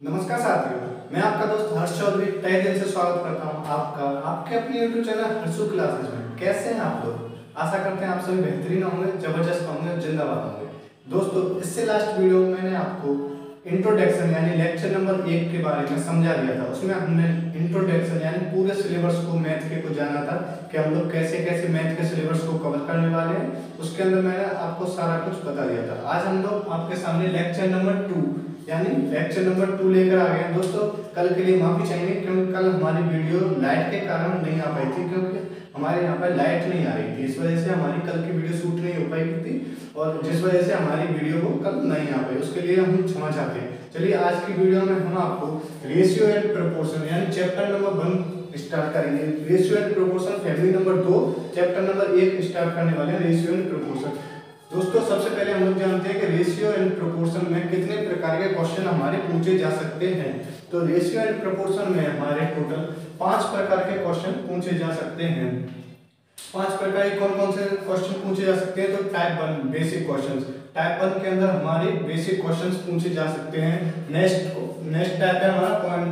नमस्कार साथियों, मैं आपका दोस्त हर्ष चौधरी तय दिल से स्वागत करता हूँ आपका, आपके अपने यूट्यूब चैनल हर्षु क्लासेस में। कैसे हैं आप लोग? आशा करते हैं आप सभी बेहतरीन होंगे, ज़बरदस्त होंगे, जिंदाबाद होंगे। दोस्तों, इससे लास्ट वीडियो में मैंने आपको इंट्रोडक्शन यानी लेक्चर नंबर एक के बारे में समझा दिया था। उसमें हमने इंट्रोडक्शन यानी पूरे सिलेबस को मैथ के को जाना था कि हम लोग कैसे कैसे मैथ के सिलेबस को कवर करने वाले हैं। उसके अंदर मैंने आपको सारा कुछ बता दिया था। आज हम लोग आपके सामने लेक्चर नंबर टू यानी लेक्चर नंबर टू लेकर आ गए हैं। दोस्तों, कल के लिए माफ़ी चाहिए क्योंकि कल हमारी वीडियो लाइट के कारण नहीं आ पाई थी क्योंकि हमारे यहाँ पर लाइट नहीं आ रही थी। इस वजह से हमारी कल की वीडियो शूट नहीं हो पाई थी और जिस वजह से हमारी वीडियो को कल नहीं आ पाई। उसके लिए हम क्षमा चाहते हैं। चलिए, आज की वीडियो में हम आपको रेशियो एंड प्रपोर्शन यानी चैप्टर नंबर वन स्टार्ट करेंगे। Ratio and proportion family number दो चैप्टर नंबर एक स्टार्ट करने वाले हैं। रेशियो एंड प्रोपोर्शन दोस्तों, सबसे पहले हम लोग जानते हैं कि रेशियो एंड प्रोपोर्शन में कितने प्रकार के क्वेश्चन हमारे पूछे जा सकते हैं। तो रेशियो एंड प्रोपोर्शन में हमारे टोटल पाँच प्रकार के क्वेश्चन पूछे जा सकते हैं। पाँच प्रकार के कौन कौन से क्वेश्चन पूछे जा सकते हैं? तो type one basic question type one के अंदर हमारे बेसिक क्वेश्चन पूछे जा सकते हैं। नेक्स्ट नेक्स्ट टाइप है हमारा कॉइन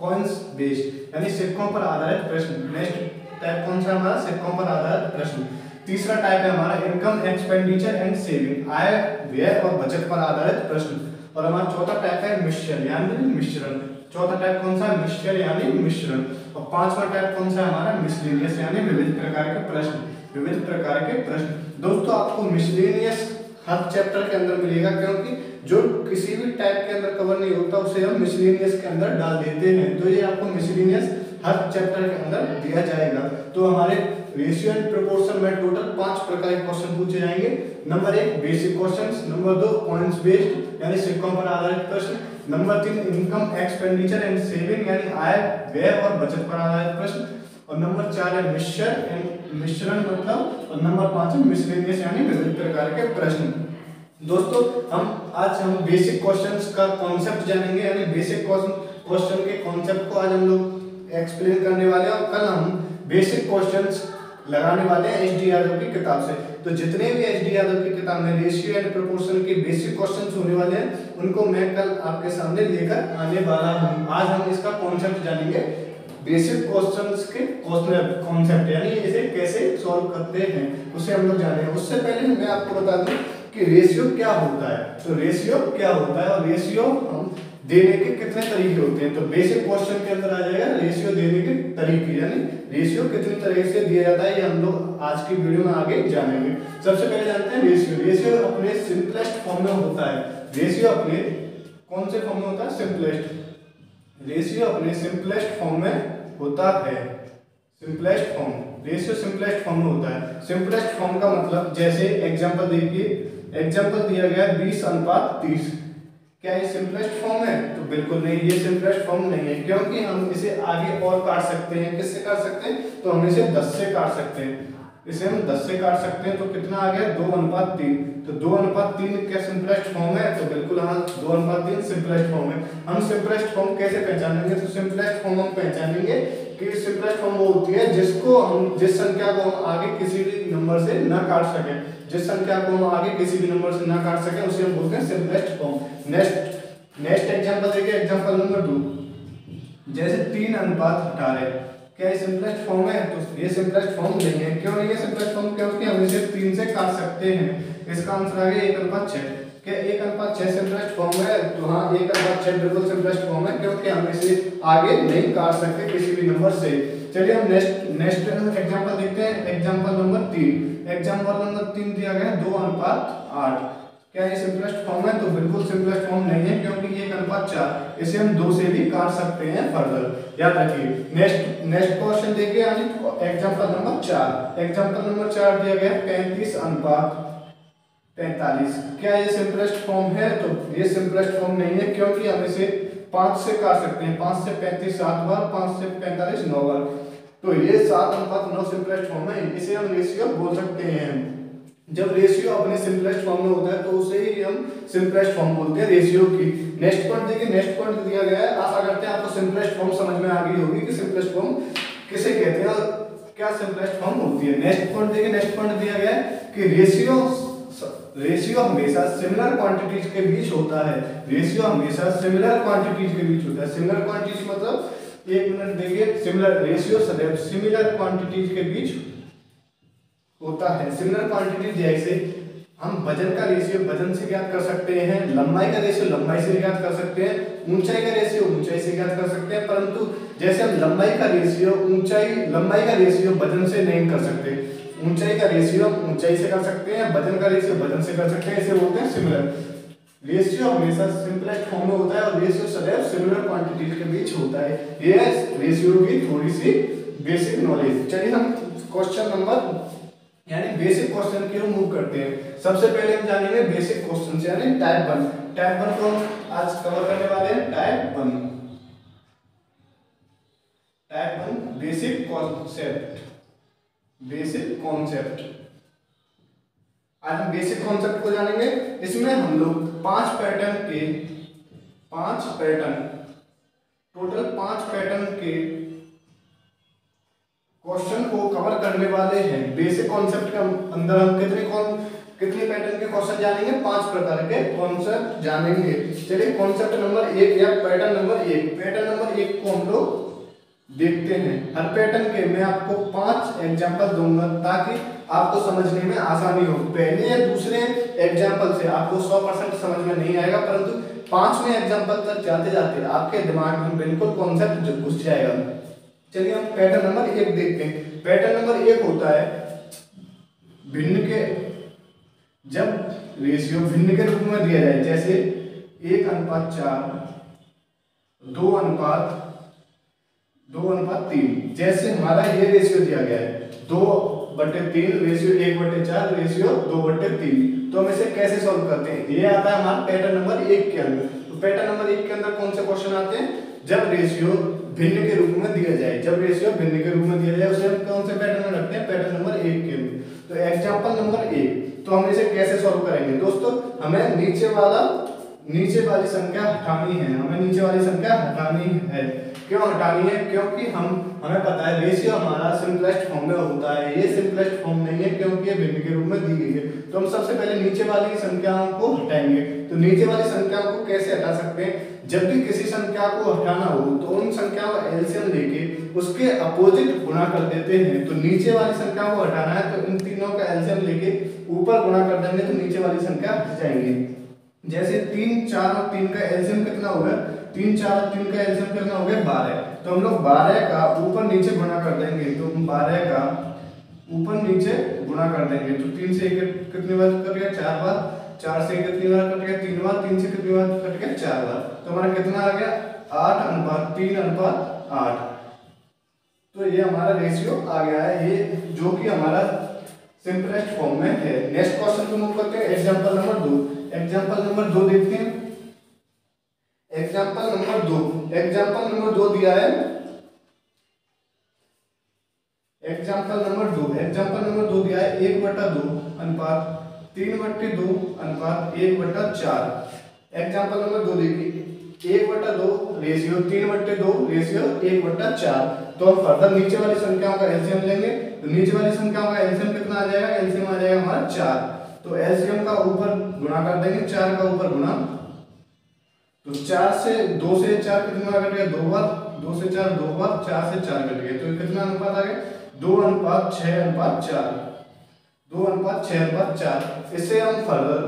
कॉइन्स बेस्ड यानी सिक्कों पर आधारित प्रश्न। नेक्स्ट टाइप कौन सा हमारा? सिक्कों पर आधारित प्रश्न। तीसरा टाइप है हमारा इनकम एक्सपेंडिचर एंड सेविंग आय, व्यय और बचत पर आधारित प्रश्न। और हमारा चौथा टाइप है मिश्रण, यानी मिश्रण। चौथा टाइप कौन सा? मिश्रण, यानी मिश्रण। और पांचवा टाइप कौन सा? हमारा मिसलेनियस यानी विविध प्रकार के प्रश्न। विविध प्रकार के प्रश्न। दोस्तों, आपको मिसलेनियस हर चैप्टर के अंदर मिलेगा, क्योंकि जो किसी भी टाइप के अंदर कवर नहीं होता, उसे हम मिसलेनियस के अंदर डाल देते हैं। तो ये आपको मिसलेनियस हर चैप्टर के अंदर दिया जाएगा। तो हमारे रेशियो एंड प्रोपोर्शन में टोटल पाँच प्रकार के क्वेश्चन पूछे जाएँगे। नंबर एक बेसिक क्वेश्चंस नंबर दो पॉइंट्स बेस्ड यानी सिक्कों पर आधारित प्रश्न. नंबर तीन इनकम एक्सपेंडिचर एंड सेविंग यानी आय, व्यय और बचत पर आधारित प्रश्न. और नंबर चार है मिश्रण एंड मिश्रण मतलब और नंबर पाँच है मिसलेनियस यानी विभिन्न प्रकार के प्रश्न. दोस्तों, हम आज हम बेसिक क्वेश्चंस का कॉन्सेप्ट जानेंगे, यानी बेसिक क्वेश्चन के कॉन्सेप्ट को आज हम लोग एक्सप्लेन करने वाले हैं। और कल हम बेसिक क्वेश्चंस लगाने वाले हैं एच डी यादव की किताब से। तो जितने भी एच डी यादव की किताब में रेशियो एंड प्रोपोर्शन के बेसिक क्वेश्चन होने वाले हैं, उनको मैं कल आपके सामने लेकर आने वाला हूँ। आज हम इसका कॉन्सेप्ट जानेंगे। बेसिक क्वेश्चंस के कॉन्सेप्ट यानी इसे कैसे सॉल्व करते हैं, उसे हम लोग जाने उससे पहले मैं आपको बता दूँ कि रेशियो क्या होता है? तो रेशियो क्या होता है? और रेशियो हम देने के कितने तरीके होते हैं? तो बेसिक क्वेश्चन के अंदर आ जाएगा रेशियो देने के तरीके, यानी रेशियो कितनी तरह से दिया जाता है, ये हम लोग आज की वीडियो में आगे जानेंगे। सबसे पहले जानते हैं रेशियो रेशियो अपने सिंपलेस्ट फॉर्म में होता है। रेशियो अपने कौन से फॉर्म में होता है? सिंपलेस्ट रेशियो अपने सिंपलेस्ट फॉर्म में होता है। Simplest form ratio simplest form में होता है। सिंपलेस्ट फॉर्म का मतलब जैसे एग्जांपल देखिए एग्जांपल दिया गया 20 अनुपात 30 क्या ये सिंपलेस्ट फॉर्म है? तो बिल्कुल नहीं, ये सिंपलेस्ट फॉर्म नहीं है, क्योंकि हम इसे आगे और काट सकते हैं। किससे काट सकते हैं? तो हम इसे 10 से काट सकते हैं। इसे हम 10 से काट सकते हैं तो कितना आ गया? दो अनुपात तीन। तो दो अनुपात तीन क्या सिंपलेस्ट फॉर्म है? तो बिल्कुल हाँ दो अनुपात तीन सिंपलेस्ट फॉर्म है। हम सिंपलेस्ट फॉर्म कैसे पहचानेंगे? तो सिंपलेस्ट फॉर्म हम पहचानेंगे कि सिंपलेस्ट फॉर्म वो होती है जिसको हम, जिस संख्या को हम आगे किसी भी नंबर से न काट सके। जिस संख्या को हम आगे किसी भी नंबर से न काट सके, उसे हम बोलते हैं simplest form next next example देखिए एग्जांपल नंबर दो जैसे तीन अनुपात अठारह क्या ये सिंपलेस्ट फॉर्म है? तो ये सिंपलेस्ट फॉर्म नहीं है। क्यों नहीं है सिंपलेस्ट फॉर्म क्योंकि हम इसे तीन से काट सकते हैं। इसका आंसर आ गया एक अनुपात छह। क्या एक अनुपात छह सिंपलेस्ट फॉर्म है? तो हाँ एक अनुपात छह बिल्कुल सिंपलेस्ट फॉर्म है, क्योंकि हम इसे आगे नहीं काट सकते किसी भी नंबर से। चलिए हम नेक्स्ट नेक्स्ट एग्जांपल देखते हैं। एग्जांपल नंबर तीन एग्जांपल नंबर तीन दिया गया दो अनुपात आठ। क्या ये सिंपलेस्ट फॉर्म है? तो बिल्कुल सिंपलेस्ट फॉर्म नहीं है, क्योंकि ये अनुपात चार। इसे हम दो से भी काट सकते हैं फर्दर याद रखिए नेक्स्ट नेक्स्ट क्वेश्चन देखिए, यानी एग्जांपल नंबर चार। एग्जांपल नंबर चार दिया गया पैंतीस अनुपात पैंतालीस। क्या ये सिंपलेस्ट फॉर्म है? तो ये सिंपलेस्ट फॉर्म नहीं है, क्योंकि हम इसे पाँच से काट सकते हैं। पाँच से पैंतीस सात बार, पाँच से पैंतालीस नौ बार। तो ये सात अनुपात नौ सिंपलेस्ट फॉर्म है इसे हम रेशियो बोल सकते हैं। जब रेशियो अपने सिंपलेस्ट फॉर्म में होता है तो उसे ही हम सिंपलेस्ट फॉर्म बोलते हैं रेशियो की। नेक्स्ट पॉइंट देखिए नेक्स्ट पॉइंट दिया गया है। आशा करते हैं आपको सिंपलेस्ट फॉर्म समझ में आ गई होगी कि सिंपलेस्ट फॉर्म किसे कहते हैं क्या सिंपलेस्ट फॉर्म होती है। नेक्स्ट पॉइंट देखिए नेक्स्ट पॉइंट दिया गया है कि रेशियो रेशियो हमेशा सिमिलर क्वांटिटीज के बीच होता है। रेशियो हमेशा सिमिलर क्वांटिटीज के बीच होता है। सिमिलर क्वांटिटीज मतलब एक मिनट देखिए सिमिलर रेशियो सदैव सिमिलर क्वांटिटीज के बीच होता है। सिमिलर क्वांटिटीज जैसे हम वज़न का रेशियो वज़न से ज्ञात कर सकते हैं, लंबाई का रेशियो लंबाई से ज्ञात कर सकते हैं, ऊंचाई का रेशियो ऊंचाई से ज्ञात कर सकते हैं, परंतु जैसे हम लंबाई का रेशियो ऊंचाई, लंबाई का रेशियो वज़न से नहीं कर सकते। ऊंचाई का रेशियो ऊंचाई से कर सकते हैं, वज़न का रेशियो वज़न से कर सकते हैं, इसे बोलते हैं सिमिलर रेशियो हमेशा सिंपलेस्ट फॉर्म में होता है और रेशियो सदैव सिमिलर क्वांटिटीज के बीच होता है। ये रेशियो की थोड़ी सी बेसिक नॉलेज चलिए हम क्वेश्चन नंबर यानी बेसिक क्वेश्चन की ओर मूव करते हैं। सबसे पहले हम जानेंगे बेसिक क्वेश्चन यानी टाइप वन टाइप वन को आज कवर करने वाले हैं type one type one basic concept basic concept आज हम बेसिक कॉन्सेप्ट को जानेंगे इसमें हम लोग पाँच पैटर्न के, पाँच पैटर्न टोटल पाँच पैटर्न के क्वेश्चन को कवर करने वाले हैं। बेसिक कॉन्सेप्ट के अंदर हम कितने कौन कितने पैटर्न के क्वेश्चन जानेंगे? पाँच प्रकार के कॉन्सेप्ट जानेंगे। चलिए कॉन्सेप्ट नंबर एक या पैटर्न नंबर एक। पैटर्न नंबर एक को हम लोग देखते हैं। हर पैटर्न के मैं आपको पाँच एग्जांपल दूँगा, ताकि आपको समझने में आसानी हो पहले या दूसरे एग्ज़ाम्पल से आपको 100 परसेंट समझ में नहीं आएगा, परंतु पाँचवें एग्जांपल तक जाते जाते आपके दिमाग में बिल्कुल कॉन्सेप्ट घुस जाएगा। चलिए हम पैटर्न नंबर एक देखते हैं। पैटर्न नंबर एक होता है भिन्न के, जब रेशियो भिन्न के रूप में दिया जाए, जैसे एक अनुपात चार, दो अनुपात दो अनुपात तीन, जैसे हमारा ये रेशियो दिया गया है, दो बटे तीन रेशियो एक बटे चार रेशियो दो बटे तीन। तो हम इसे कैसे सॉल्व करते हैं? ये आता है हमारा पैटर्न नंबर एक के अंदर। तो पैटर्न नंबर एक के अंदर कौन से क्वेश्चन आते हैं? जब रेशियो भिन्न के रूप में दिया जाए। जब रेशियो भिन्न के रूप में दिया जाए, उसे हम कौन से पैटर्न में रखते हैं? पैटर्न नंबर एक के अंदर। तो एग्जांपल नंबर एक। तो हम इसे कैसे सॉल्व करेंगे? दोस्तों, हमें नीचे वाला, नीचे वाली संख्या हटानी है। हमें नीचे वाली संख्या हटानी है। क्यों हटानी है? क्योंकि हम, हमें पता है रेशियो हमारा सिंपलेस्ट फॉर्म में होता है। ये सिंपलेस्ट फॉर्म नहीं है, क्योंकि ये भिन्न के रूप में दी गई है। तो हम सबसे पहले नीचे वाली संख्याओं को हटाएँगे। तो नीचे वाली संख्याओं को कैसे हटा सकते हैं? जब भी किसी संख्या को हटाना हो तो उन संख्याओं का एलसीएम लेके उसके अपोजिट गुणा कर देते हैं। तो नीचे वाली संख्या को हटाना है तो इन तीनों का एलसीएम लेके ऊपर गुणा कर देंगे तो नीचे वाली संख्या हट जाएँगे। जैसे तीन, चार और तीन का एलसीएम कितना होगा? तीन चार तीन का एलसीएम कितना हो गया बारह। तो हम लोग बारह का ऊपर नीचे गुणा कर देंगे तो बारह का ऊपर नीचे गुणा कर देंगे। तो तीन से एक कितनी बार कर गया? चार बार। चार से कितनी बार कट गया? तीन बार। तीन से कितनी बार कट गया? चार बार। तो हमारा कितना आ गया? आठ अनुपात, तीन अनुपात आठ। तो ये हमारा रेशियो आ गया है। ये जो कि हमारा सिंपलेस्ट फॉर्म में है। नेक्स्ट क्वेश्चन को मूव करते हैं। एग्जांपल नंबर दो। एग्जांपल नंबर दो देखते हैं। एग्जांपल नंबर दो एग्जांपल नंबर दो दिया है। एग्जांपल नंबर दो एग्जांपल नंबर दो दिया है। एक बटा दो अनुपात तीन बट्टे दो अनुपात एक बट्टा चार। एग्ज़ाम्पल नंबर दो देखिए। एक बट्टा दो रेशियो तीन बट्टे दो रेशियो एक बट्टा चार। तो हम फर्दर नीचे वाली संख्याओं का एलसीएम लेंगे। तो नीचे वाली संख्याओं का एलसीएम कितना आ जाएगा? एलसीएम आ जाएगा हमारा चार। तो एलसीएम का ऊपर गुणा कर देंगे। चार का ऊपर गुणा तो चार से, दो से चार कितना कट गया? दो बार, दो से चार, दो बार, चार से चार कट गया। तो कितना अनुपात आ गया? दो अनुपात छह, अनुपात चार। दो अनुपात छह, अनुपात चार। इसे हम फर्दर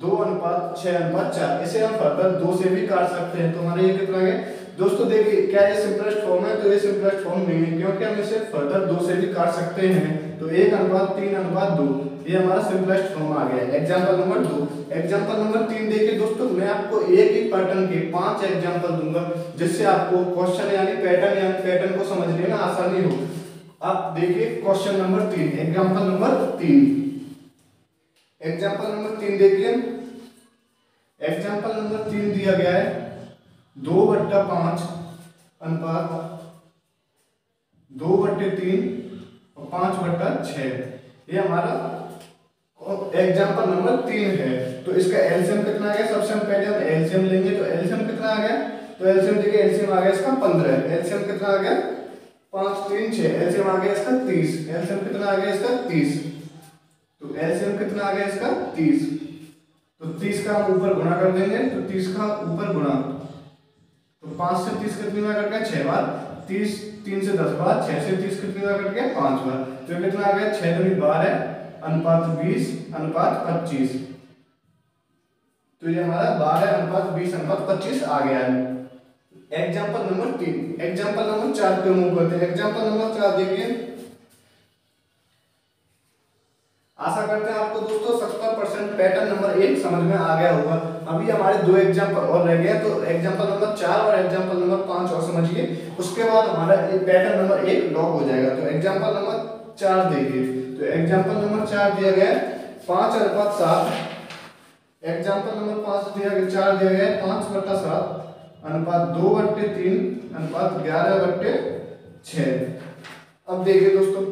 दो अनुपात छह, अनुपात चार। इसे हम फर्दर दो से भी काट सकते हैं। तो हमारे ये कितना है दोस्तों, देखिए, क्या ये सिंपलेस्ट फॉर्म है? तो ये सिंपलेस्ट फॉर्म नहीं है, क्योंकि हम इसे फर्दर दो से भी काट सकते हैं। तो एक अनुपात, तीन अनुपात, दो। ये हमारा सिंपलेस्ट फॉर्म आ गया एग्ज़ाम्पल नंबर दो एग्ज़ाम्पल नंबर तीन देखिए दोस्तों, मैं आपको एक एक पैटर्न के पाँच एग्ज़ाम्पल दूँगा, जिससे आपको क्वेश्चन यानी पैटर्न यानी पैटर्न को समझने में आसानी हो। अब देखिए क्वेश्चन नंबर तीन एग्ज़ाम्पल नंबर तीन एग्ज़ाम्पल नंबर तीन देखिए। एग्ज़ाम्पल नंबर तीन दिया गया है। दो बट्टा पाँच अनुपात। दो बट्टे तीन और पाँच बट्टा छ ये हमारा एग्ज़ाम्पल नंबर तीन है तो इसका एल्सियम कितना आ गया? सबसे हम पहले हम एल्सियम लेंगे तो एल्सियम कितना आ गया? तो एल्सियम देखिए एल्सियम आ गया इसका पंद्रह। एल्सियम कितना आ गया? पाँच, तीन, छह। एलसीएम आ गया इसका तीस। एलसीएम कितना आ गया इसका तीस। तो एलसीएम कितना आ गया इसका तीस। तो तीस का हम ऊपर गुणा कर देंगे तो तीस का ऊपर गुणा। तो पाँच से तीस कितनी बार कट गया? छह बार। तीस, तीन से दस बार। छह से तीस कितनी बार कट गया? पाँच बार। तो कितना आ गया? छह दूनी बारह। अनुपात बीस, अनुपात पच्चीस। तो ये हमारा बारह अनुपात बीस, अनुपात पच्चीस आ गया है। एग्ज़ाम्पल नंबर तीन। एग्ज़ाम्पल नंबर चार पे मूव करते हैं। एग्ज़ाम्पल नंबर चार देखिए। आशा करते हैं आपको दोस्तों सत्तर परसेंट पैटर्न नंबर एक समझ में आ गया होगा। अभी हमारे दो एग्ज़ाम्पल और रह गए तो एग्ज़ाम्पल नंबर चार और एग्ज़ाम्पल नंबर पाँच और समझिए। उसके बाद हमारा पैटर्न नंबर एक लॉक हो जाएगा। तो एग्ज़ाम्पल नंबर चार देखिए तो एग्ज़ाम्पल नंबर चार दिया गया पाँच अनुपात सात। एग्ज़ाम्पल नंबर पाँच दिया गया, चार दिया गया पाँच बट्टा सात, अनुपात दो बट्टे तीन, अनुपात ग्यारह बट्टे छ अब देखिए दोस्तों,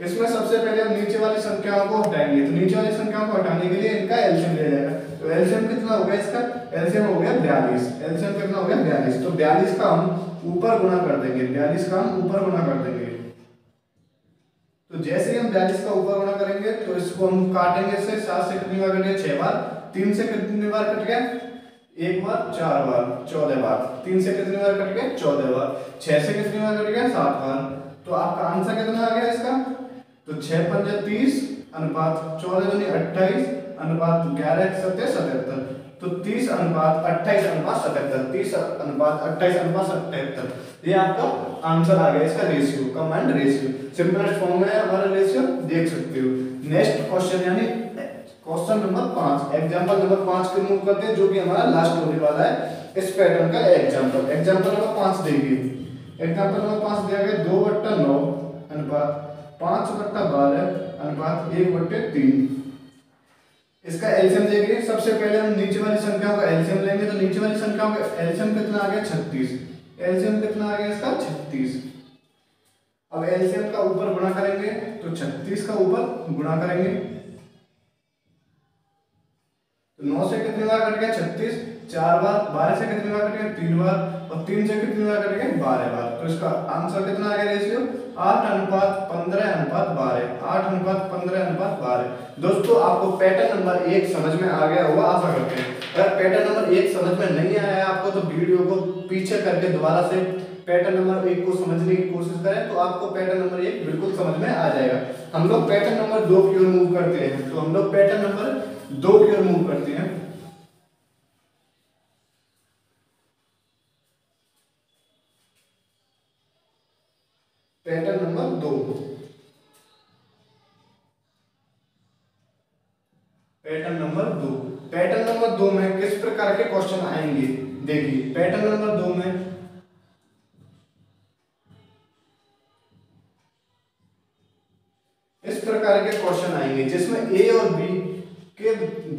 इसमें सबसे पहले हम नीचे वाली संख्याओं को हटाएँगे। तो नीचे वाली संख्याओं को हटाने के लिए इनका एलसीएम लिया जाएगा। तो एलसीएम कितना हो गया इसका? एलसीएम हो गया बयालीस। एलसीएम कितना हो गया बयालीस। तो बयालीस का हम ऊपर गुना कर देंगे। बयालीस का हम ऊपर गुना कर देंगे। तो जैसे ही हम बयालीस का ऊपर गुणा करेंगे तो इसको हम काटेंगे इससे सात से कितनी बार कटेगा छह बार। तीन से कितनी बार कट गया? एक बार, चार बार, चौदह बार। तीन से कितनी बार कट गया? चौदह बार। छह से कितनी बार कट गया? सात बार। तो आपका आंसर कितना आ गया इसका? तो छह पंजे तीस, अनुपात चौदह दूनी अट्ठाईस, अनुपात ग्यारह सत्य सतहत्तर। तो तीस अनुपात अट्ठाईस, अनुपात सतहत्तर। तीस अनुपात अट्ठाईस, अनुपात सतहत्तर। ये आपका आंसर आ गया, इसका ratio command ratio simplest form में हमारा रेशियो देख सकते हो. नेक्स्ट क्वेश्चन यानी क्वेश्चन नंबर पाँच. एग्जांपल नंबर पाँच के मूव करते हैं, जो कि हमारा लास्ट होने वाला है. इस पैटर्न का एग्जांपल एग्जांपल नंबर पाँच देखिए. एग्जांपल नंबर पाँच दिया गया, दो बट्टा नौ, अनुपात पाँच बट्टा बारह, अनुपात एक बट्टे तीन. इसका एल्सियम देखिए सबसे पहले हम नीचे वाली संख्याओं का एल्सियम लेंगे तो नीचे वाली संख्याओं का एल्सियम कितना आ गया? छत्तीस. एल्सियम कितना आ गया इसका? छत्तीस। अब एल्सियम का ऊपर गुणा करेंगे तो छत्तीस का ऊपर गुणा करेंगे। तो नौ से कितनी बार कट गया? छत्तीस। चार बार, बारह से कितनी बार कट गया? तीन बार। और तीन से कितनी बार कट गया? बारह बार। तो इसका आंसर कितना आ गया रेशियो आठ अनुपात पंद्रह, अनुपात बारह। आठ अनुपात पंद्रह, अनुपात बारह। दोस्तों, आपको पैटर्न नंबर एक समझ में आ गया होगा, आशा करते हैं। अगर पैटर्न नंबर एक समझ में नहीं आया आपको तो वीडियो को पीछे करके दोबारा से पैटर्न नंबर एक को समझने की कोशिश करें तो आपको पैटर्न नंबर एक बिल्कुल समझ में आ जाएगा। हम लोग पैटर्न नंबर दो की ओर मूव करते हैं तो हम लोग पैटर्न नंबर दो की ओर मूव करते हैं। पैटर्न नंबर दो। पैटर्न नंबर दो। पैटर्न नंबर दो में किस प्रकार के क्वेश्चन आएँगे। देखिए पैटर्न नंबर दो में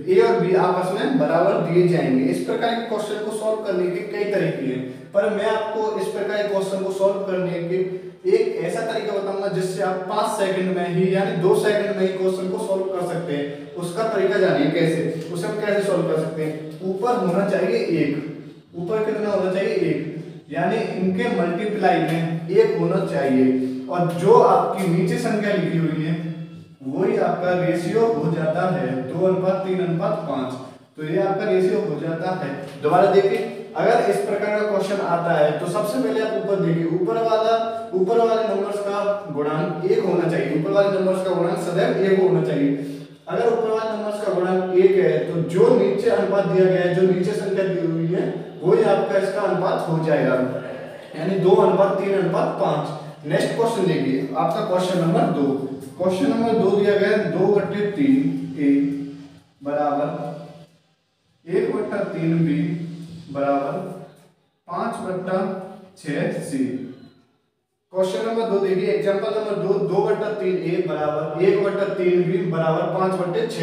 ए और बी आपस में बराबर दिए जाएँगे। इस प्रकार के क्वेश्चन को सॉल्व करने के कई तरीके हैं। पर मैं आपको इस प्रकार के क्वेश्चन को सॉल्व करने के एक ऐसा तरीका बताऊँगा जिससे आप पाँच सेकंड में ही, यानी दो सेकंड में ही क्वेश्चन को सॉल्व कर सकते हैं। उसका तरीका जानिए कैसे। उसे हम कैसे सॉल्व कर सकते हैं? ऊपर होना चाहिए एक। ऊपर कितना होना चाहिए? एक। यानी इनके मल्टीप्लाई में एक होना चाहिए। और जो आपकी नीचे संख्या लिखी हुई है वही आपका रेशियो हो जाता है दो अनुपात, तीन अनुपात, पाँच। तो ये आपका रेशियो हो जाता है। दोबारा देखिए, अगर इस प्रकार का क्वेश्चन आता है तो सबसे पहले आप ऊपर देखिए, ऊपर वाला, ऊपर वाले नंबर्स का गुणांक एक होना चाहिए। ऊपर वाले नंबर्स का गुणांक सदैव एक होना चाहिए। अगर ऊपर वाले नंबर्स का गुणांक एक है तो जो नीचे अनुपात दिया गया है, जो नीचे संख्या दी हुई है, वही आपका इसका अनुपात हो जाएगा। यानी दो अनुपात, तीन अनुपात, पाँच। नेक्स्ट क्वेश्चन देखिए, आपका क्वेश्चन नंबर दो। क्वेश्चन नंबर दो दिया गया दो बट्टे तीन ए बराबर एक बट्टा तीन बी बराबर पाँच बट्टा छ क्वेश्चन नंबर दो देखिए एग्जांपल नंबर दो दो बट्टा तीन ए बराबर, एक बट्टा तीन बी बराबर पाँच बट्टे छ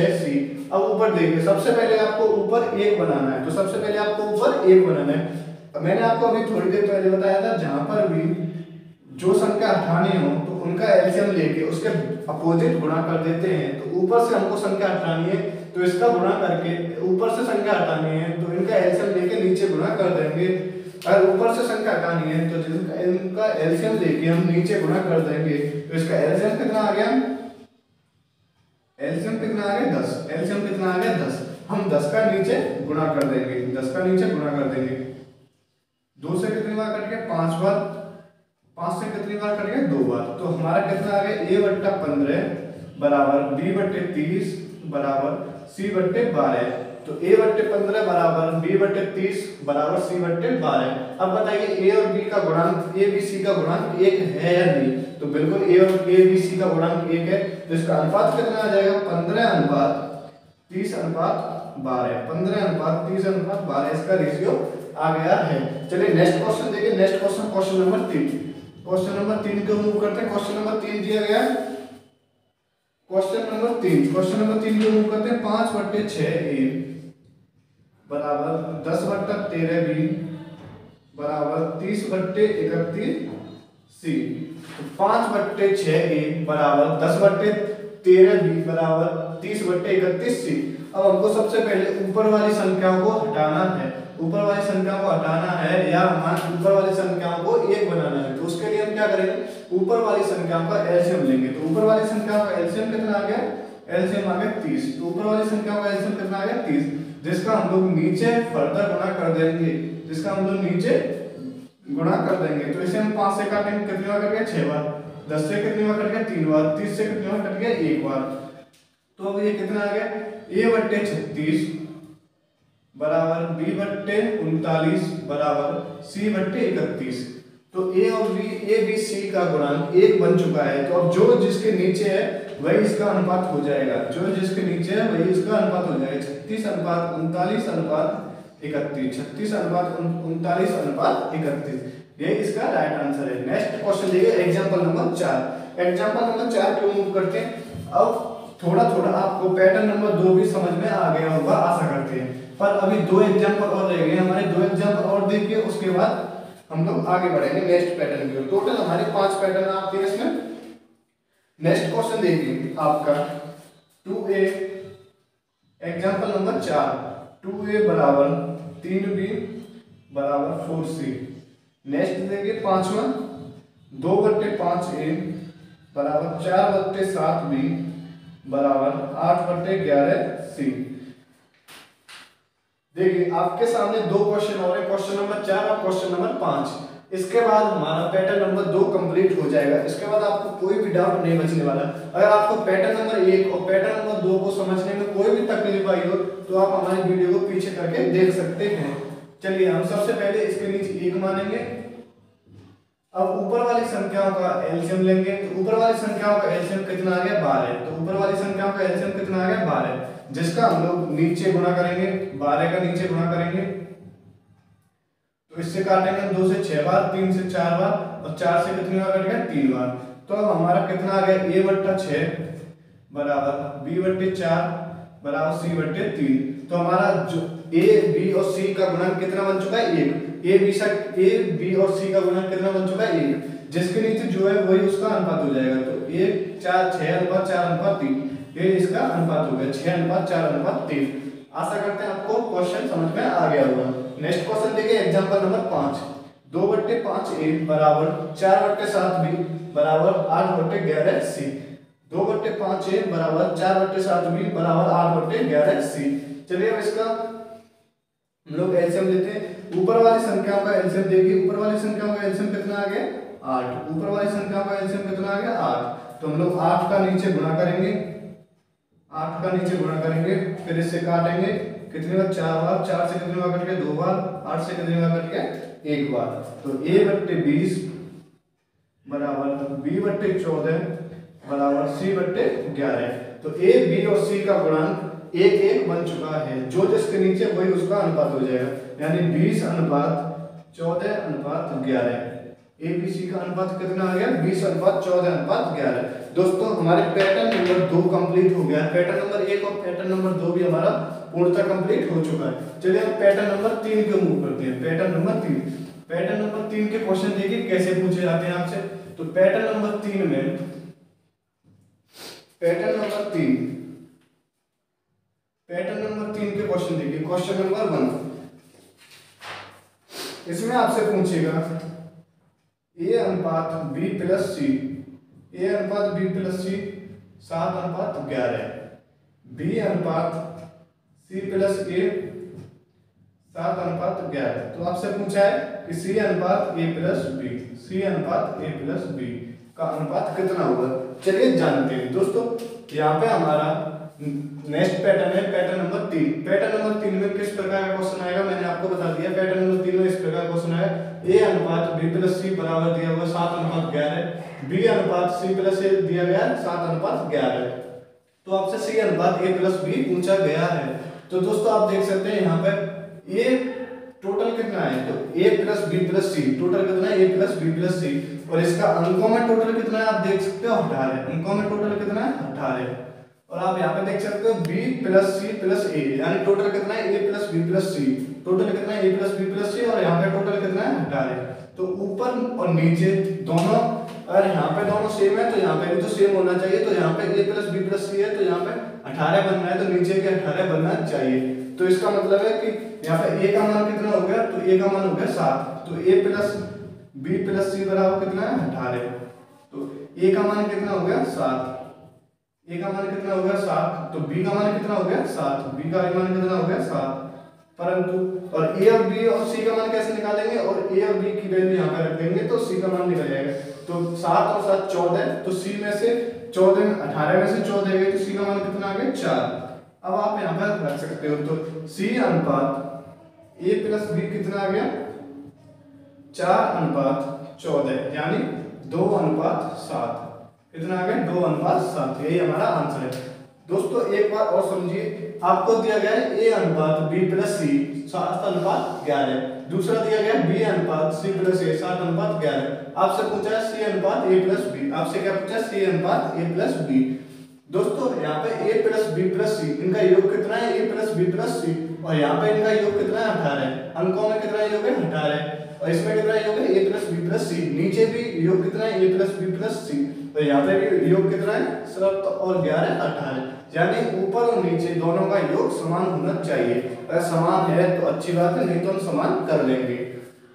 अब ऊपर देखिए, सबसे पहले आपको ऊपर एक बनाना है तो सबसे पहले आपको ऊपर एक बनाना है। मैंने आपको अभी थोड़ी देर पहले बताया था, जहाँ पर भी जो संख्या हटानी हो तो उनका एल्सियम लेके उसके अपोजिट गुणा कर देते हैं तो ऊपर से हमको संख्या हटानी है तो इसका गुणा करके ऊपर से संख्या हटानी है तो इनका एल्सियम लेके नीचे गुणा कर देंगे। अगर ऊपर से संख्या हटानी है तो जिसका इनका एल्सियम लेके हम नीचे गुणा कर देंगे तो इसका एल्सियम कितना आ गया? एलसीएम कितना आ गया? दस। एलसीएम कितना आ गया? दस। हम दस का नीचे गुणा कर देंगे, दस का नीचे गुणा कर देंगे। दो से कितनी बार कट गया? पाँच बार। पाँच से कितनी बार कट गया दो बार। तो हमारा कितना आ गया? ए बट्टा पंद्रह बराबर बी बट्टे तीस बराबर सी बट्टे बारह। तो ए बट्टे पंद्रह बराबर बी बट्टे तीस बराबर सी बट्टे बारह। अब बताइए, ए और बी का गुणांक, ए, बी, सी का गुणांक एक है या नहीं? तो बिल्कुल ए और ए, बी, सी का गुणांक एक है। तो इसका अनुपात कितना आ जाएगा? पंद्रह अनुपात तीस अनुपात बारह। पंद्रह अनुपात तीस अनुपात बारह। इसका रेशियो आ गया है। चलिए नेक्स्ट क्वेश्चन देखिए। नेक्स्ट क्वेश्चन क्वेश्चन नंबर तीन। क्वेश्चन नंबर तीन को मूव करते हैं। क्वेश्चन नंबर तीन दिया गया क्वेश्चन नंबर तीन क्वेश्चन नंबर तीन को मूव करते हैं। पाँच बट्टे छ बराबर दस बट्टा तेरह बी बराबर तीस बट्टे इकतीस सी तो पाँच बट्टे छ बराबर दस बट्टे तेरह बी बराबर तीस बट्टे इकतीस सी अब हमको सबसे पहले ऊपर वाली संख्याओं को हटाना है। ऊपर वाली संख्या को हटाना है या हमारे ऊपर वाली संख्याओं को एक बनाना है तो उसके लिए हम क्या करेंगे? ऊपर वाली संख्याओं का एलसीएम लेंगे। तो ऊपर वाली संख्याओं का एलसीएम कितना आ गया? एलसीएम आ गया 30 तो ऊपर वाली संख्याओं का एलसीएम कितना आ गया? 30 जिसका हम लोग नीचे फर्दर गुणा कर देंगे, जिसका हम लोग नीचे गुणा कर देंगे तो इसे हम 5 से काटेंगे कितनी बार गया? 6 बार। 10 से कितनी बार गया? 3 बार। 30 से कितनी बार गया? एक बार। तो ये कितना आ गया? a बट्टे छत्तीस। बराबर बी बट्टे उनतालीस बराबर सी बट्टे इकतीस। तो ए और बी ए बी सी का गुणांक एक बन चुका है। तो अब जो जिसके नीचे है, वही इसका अनुपात हो जाएगा। जो जिसके नीचे है, वही इसका अनुपात हो जाएगा। छत्तीस अनुपात उनतालीस अनुपात इकतीस। छत्तीस अनुपात उनतालीस अनुपात इकतीस। ये इसका राइट आंसर है। नेक्स्ट क्वेश्चन देखिए एग्जांपल नंबर चार। एग्ज़ाम्पल नंबर चार क्यों मूव करते हैं? अब थोड़ा थोड़ा आपको पैटर्न नंबर दो भी समझ में आ गया होगा, आशा करते हैं। पर अभी दो एग्ज़ाम्पल और रह गए हमारे दो एग्ज़ाम्पल और देखिए, उसके बाद हम लोग आगे बढ़ेंगे नेक्स्ट पैटर्न की ओर। टोटल हमारे पाँच पैटर्न हैं। इसमें नेक्स्ट क्वेश्चन देखिए आपका। टू ए एग्ज़ाम्पल नंबर चार। टू ए बराबर तीन बी बराबर फोर सी नेक्स्ट देखिए पांचवा। दो बट्टे पाँच ए बराबर चार बट्टे सात बी बराबर आठ बट्टे ग्यारह सी देखिए, आपके सामने दो क्वेश्चन और है क्वेश्चन नंबर चार और क्वेश्चन नंबर पाँच। इसके बाद हमारा पैटर्न नंबर दो कंप्लीट हो जाएगा। इसके बाद आपको कोई भी डाउट नहीं बचने वाला। अगर आपको पैटर्न नंबर एक और पैटर्न नंबर दो को समझने में कोई भी तकलीफ़ आई हो तो आप हमारी वीडियो को पीछे करके देख सकते हैं। चलिए, हम सबसे पहले इसके नीचे एक मानेंगे। अब ऊपर वाली संख्याओं का एल्सियम लेंगे। तो ऊपर वाली संख्याओं का एल्सियम कितना आ गया? बारह। तो ऊपर वाली संख्याओं का एल्सियम कितना आ गया? बारह। जिसका हम लोग नीचे गुणा करेंगे, बारह का नीचे गुणा करेंगे। तो इससे काटेंगे दो से छह बार, तीन से चार बार, और चार से कितनी बार कटेगा? तीन बार। तो अब हमारा कितना आ गया? ए बट्टा छ बराबर बी बट्टे चार बराबर सी बट्टे तीन। तो हमारा जो ए, बी और सी का गुणन कितना बन चुका है? एक। ए, बी सा ए, बी और सी का गुणन कितना बन चुका है? एक। जिसके नीचे जो है वही उसका अनुपात हो जाएगा। तो एक, चार, छह, अनुपात चार, अनुपात तीन। ये इसका अनुपात हो गया, छह अनुपात, चार अनुपात, तीन। आशा करते हैं आपको क्वेश्चन समझ में आ गया होगा। नेक्स्ट क्वेश्चन देखिए एग्जांपल नंबर पाँच। दो बट्टे पाँच ए बराबर, चार बट्टे सात बी बराबर, आठ बट्टे ग्यारह सी। दो बट्टे पाँच ए बराबर, चार बट्टे सात बी बराबर, आठ बट्टे ग्यारह सी। चलिए अब इसका हम लोग एल्सियम लेते हैं। ऊपर वाली संख्याओं का एल्सियम देखिए, ऊपर वाली संख्याओं का एल्सियम कितना आ गया? आठ। ऊपर वाली संख्या का एल्सियम कितना आ गया? आठ। तो हम लोग आठ का नीचे गुणा करेंगे। आठ का नीचे गुणा करेंगे, फिर इससे काटेंगे, कितनी बार? चार बार। चार से कितनी बार गया दो बार। आठ से कितनी बार गया एक बार। तो ए बट्टे बीस बराबर बी बट्टे चौदह बराबर सी बट्टे ग्यारह। तो ए, बी और सी का गुणांक एक एक बन चुका है। जो जिसके नीचे, वही उसका अनुपात हो जाएगा। यानी बीस अनुपात चौदह अनुपात ग्यारह। ए बी सी का अनुपात कितना आ गया? बीस अनुपात चौदह अनुपात ग्यारह। दोस्तों, हमारे पैटर्न नंबर दो कंप्लीट हो गया। पैटर्न नंबर एक और पैटर्न नंबर दो भी हमारा पूर्णतः कंप्लीट हो चुका है। चलिए हम पैटर्न नंबर तीन के मूव करते हैं। पैटर्न नंबर तीन। पैटर्न नंबर तीन के क्वेश्चन देखिए कैसे पूछे जाते हैं आपसे। तो पैटर्न नंबर तीन में पैटर्न नंबर तीन। पैटर्न नंबर तीन के क्वेश्चन देखिए। क्वेश्चन नंबर वन इसमें आपसे पूछेगा ए अनुपात बी प्लस सी ए अनुपात बी प्लस सी सात अनुपात ग्यारह. बी अनुपात सी प्लस ए सात अनुपात ग्यारह. तो आपसे पूछा है कि सी अनुपात ए प्लस बी सी अनुपात ए प्लस बी का अनुपात कितना होगा? चलिए जानते हैं। दोस्तों, यहाँ पे हमारा नेक्स्ट पैटर्न है पैटर्न नंबर तीन। पैटर्न नंबर तीन में किस प्रकार का क्वेश्चन आएगा? मैंने आपको बता दिया, पैटर्न नंबर तीन में इस प्रकार क्वेश्चन है ए अनुपात बी प्लस सी बराबर दिया हुआ सात अनुपात ग्यारह बी अनुपात सी प्लस ए दिया गया सात अनुपात ग्यारह तो आपसे सी अनुपात ए प्लस बी पूछा गया है। तो दोस्तों, आप देख सकते हैं यहाँ पर ए टोटल कितना है? तो A plus B plus C total कितना है? A plus B plus C और इसका अंकों में टोटल कितना है? आप देख सकते हो, अठारह अंकों में टोटल कितना है? अठारह और आप यहाँ पे देख सकते हो B plus C plus A यानी टोटल कितना है? A plus B plus C total कितना है? A plus B plus C और यहाँ पे टोटल कितना है? अठारह तो ऊपर और नीचे दोनों, अगर यहाँ पे दोनों सेम है तो यहाँ पे भी तो सेम होना चाहिए। तो यहाँ पे A plus B plus C है तो यहाँ पे अठारह बनना है तो नीचे भी अठारह बनना चाहिए। तो इसका मतलब है कि यहाँ पे ए का मान कितना हो गया? तो ए का मान हो गया सात। तो A plus B plus C बराबर कितना है? अठारह। तो ए का मान कितना हो गया? सात। ए का मान कितना हो गया सात? तो बी का मान कितना हो गया सात। बी का मान कितना हो गया सात। परंतु, और ए और बी और सी का मान कैसे निकालेंगे? और ए और बी की वैल्यू यहाँ पे रख देंगे तो सी का मान निकल जाएगा। तो सात और सात चौदह तो सी में से चौदह में अठारह में से चौदह गए तो सी का मान कितना आ गया चार। अब आप यहाँ पर रख सकते हो तो सी अनुपात ए प्लस बी कितना आ गया? चार अनुपात चौदह, यानी दो अनुपात सात। कितना आ गया दो अनुपात सात यही हमारा आंसर है। दोस्तों, एक बार और समझिए, आपको दिया गया है ए अनुपात बी प्लस सी सात अनुपात ग्यारह। दूसरा दिया गया बी अनुपात सी प्लस ए सात अनुपात ग्यारह। आपसे पूछा है सी अनुपात ए प्लस बी आपसे क्या पूछा है? सी अनुपात ए प्लस बी दोस्तों, यहाँ पे a plus B plus C इनका योग कितना है? A plus B plus C और यहाँ पे इनका योग कितना है? अठारह। अंकों में कितना योग है? अठारह। और इसमें कितना योग है? A plus B plus C नीचे भी योग कितना है? A plus B plus C और यहाँ पे भी योग कितना है? सात और ग्यारह अठारह। यानी ऊपर और नीचे दोनों का योग समान होना चाहिए। अगर समान है तो अच्छी बात है, नहीं तो हम समान कर लेंगे।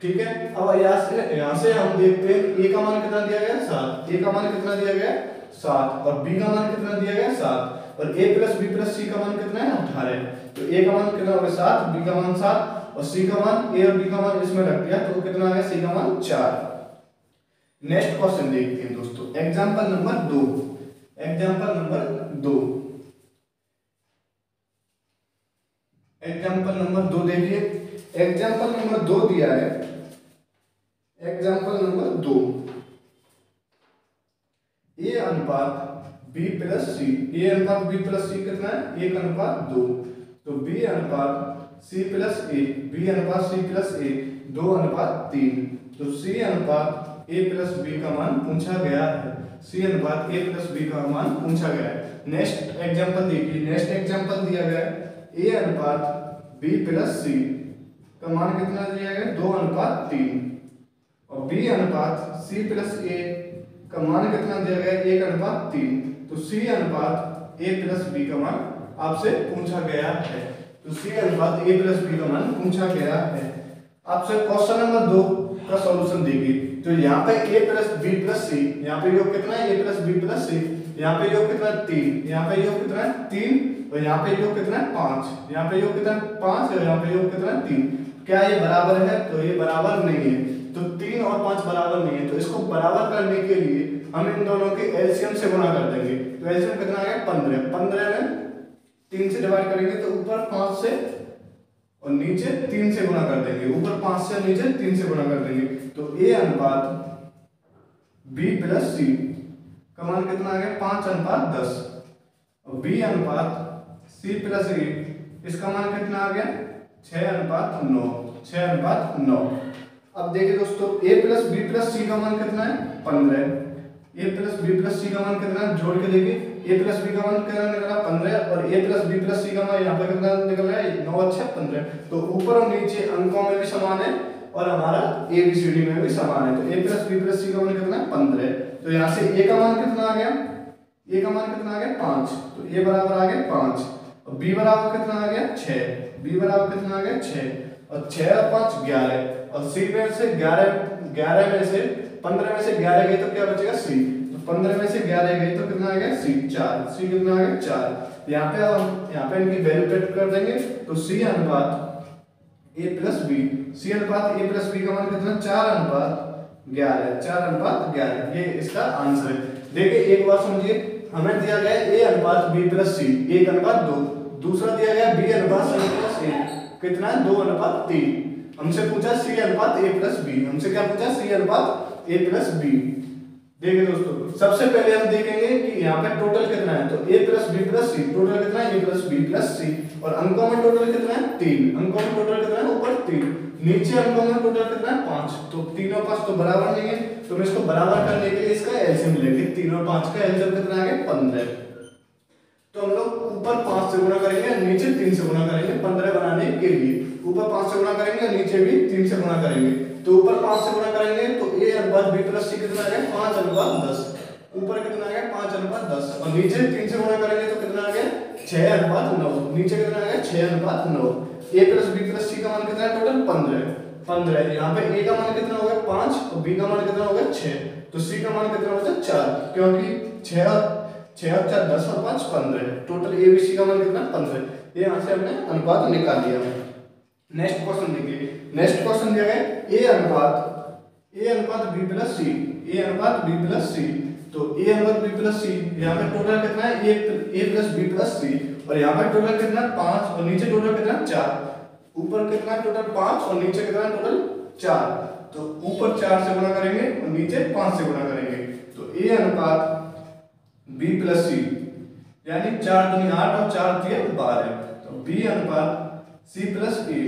ठीक है? अब यहाँ से यहाँ से हम देखते हैं a का मान कितना दिया गया? सात। a का मान कितना दिया गया? सात। और बी का मान कितना दिया गया? सात। और A plus B plus C का मान कितना है? अठारह। तो ए का मान कितना होगा सात। बी का मान सात। और सी का मान ए और बी का मान इसमें रख दिया तो कितना आ गया? c का मान चार। नेक्स्ट क्वेश्चन देखते हैं दोस्तों। एग्जांपल नंबर दो। एग्जांपल नंबर दो। एग्जांपल नंबर दो देखिए। एग्जांपल नंबर दो दिया है। एग्जांपल नंबर दो। ए अनुपात बी प्लस सी ए अनुपात बी प्लस सी कितना है? एक अनुपात दो। तो बी अनुपात सी प्लस ए बी अनुपात सी प्लस ए दो अनुपात तीन। तो सी अनुपात ए प्लस बी का मान पूछा गया है। सी अनुपात ए प्लस बी का मान पूछा गया है। नेक्स्ट एग्जांपल देखिए। नेक्स्ट एग्जांपल दिया गया है। ए अनुपात बी प्लस सी का मान कितना दिया गया दो अनुपात तीन। और बी अनुपात सी प्लस ए का मान कितना दिया गया एक अनुपात तीन। तो सी अनुपात ए प्लस बी का मान आपसे पूछा गया है। तो सी अनुपात ए प्लस बी का मान पूछा गया है। आपसे क्वेश्चन नंबर दो का सॉल्यूशन देखिए। तो यहाँ पे A plus B plus C यहाँ पे योग कितना है? A plus B plus C यहाँ पे योग कितना है? तीन. यहाँ पे योग कितना है? तीन. और यहाँ पे योग कितना है? पाँच. यहाँ पे योग कितना है? पाँच और यहाँ पे योग कितना है? तीन. क्या ये बराबर है? तो ये बराबर नहीं है. तो तीन और पाँच बराबर नहीं है. तो इसको बराबर करने के लिए हम इन दोनों के एलसीएम से गुणा कर देंगे. तो एलसीएम कितना आ गया? पंद्रह. पंद्रह में तीन से डिवाइड करेंगे तो ऊपर पाँच से और नीचे तीन से गुणा कर देंगे, ऊपर पाँच से नीचे तीन से गुणा कर देंगे। तो ए अनुपात बी प्लस सी का मान कितना आ गया? पाँच अनुपात दस। और बी अनुपात सी प्लस ए इसका मान कितना आ गया? छह अनुपात नौ, छह अनुपात नौ। अब देखिए दोस्तों, a plus B plus C का मान कितना है? पंद्रह। A plus B plus C का मान कितना है? जोड़ के देखिए। A प्लस बी का मान कितना निकला? पंद्रह, और a plus B plus C का मान यहाँ पे कितना निकल रहा है? नौ छह, पंद्रह। तो ऊपर और नीचे अंकों में भी समान है, और हमारा ए बी सी डी में भी समान है। तो a plus B plus C का मान कितना है? पंद्रह। तो यहाँ से a का मान कितना आ गया? A का मान कितना आ गया? पाँच। तो a बराबर आ गया पाँच। और b बराबर कितना आ गया? छह। B बराबर कितना आ गया? छह। और छह और पाँच, ग्यारह। और सी में से ग्यारह ग्यारह में से पंद्रह में से ग्यारह गई तो क्या बचेगा? सी पंद्रह में से ग्यारह गई तो कितना आ गया? सी चार। सी कितना आ गया? चार। यहाँ पे हम, यहाँ पे इनकी वैल्यू पेट कर देंगे तो सी अनुपात ए प्लस बी सी अनुपात ए प्लस बी का मान कितना? चार अनुपात ग्यारह। चार अनुपात ग्यारह। ये इसका आंसर है। देखिए, एक बार समझिए। हमें दिया गया ए अनुपात बी प्लस सी एक अनुपात दो। दूसरा दिया गया बी अनुपात सी प्लस ए कितना? है दो अनुपात तीन। हमसे पूछा सी अनुपात ए प्लस बी हमसे क्या पूछा? सी अनुपात ए प्लस बी देखिए दोस्तों, सबसे पहले हम देखेंगे कि यहाँ पे टोटल कितना है? तो A plus B plus C total कितना है? A plus B plus C और अंकों में टोटल कितना है? तीन। अंकों में टोटल कितना है? ऊपर तीन। नीचे अंकों में टोटल कितना है? पाँच। तो तीनों पाँच तो बराबर नहीं है तो मैं इसको बराबर करने के लिए इसका एलसीएम लेंगे तीन और पाँच का एलसीएम कितना आ गया? पंद्रह। तो हम लोग ऊपर पाँच से गुणा करेंगे नीचे तीन से गुणा करेंगे पंद्रह बनाने के लिए। ऊपर पाँच से गुणा करेंगे नीचे भी तीन से गुणा करेंगे। तो ऊपर पाँच से गुणा करेंगे तो ए अनुपात बी प्लस सी कितना आ गया पाँच अनुपात दस। ऊपर कितना आ गया पाँच अनुपात दस। और नीचे तीन से गुणा करेंगे तो कितना आ गया छह अनुपात नौ। नीचे कितना आ गया छह अनुपात नौ। A plus B plus C का मान कितना है? टोटल पंद्रह। पंद्रह। यहाँ पे ए का मान कितना हो गया? पाँच और बी का मान कितना हो गया? छह। तो सी का मान कितना हो गया? चार। क्योंकि छह छह और चार, दस और पाँच, पंद्रह। टोटल ए बी सी का मान कितना? पंद्रह। ये यहाँ से हमने अनुपात निकाल दिया नेक्स्ट क्वेश्चन देखिए नेक्स्ट क्वेश्चन दिया गया ए अनुपात। ए अनुपात बी प्लस सी ए अनुपात बी प्लस सी तो ए अनुपात बी प्लस सी यहाँ पे टोटल कितना है? A plus B plus C और यहाँ पे टोटल कितना? है पाँच। और नीचे टोटल कितना? है चार। ऊपर कितना है टोटल पाँच? और नीचे कितना है टोटल चार। तो ऊपर चार से गुणा करेंगे और नीचे पाँच से गुणा करेंगे। तो ए अनुपात बी प्लस सी यानी चार दुनी आठ और चार दिए बारह। तो बी अनुपात सी प्लस ए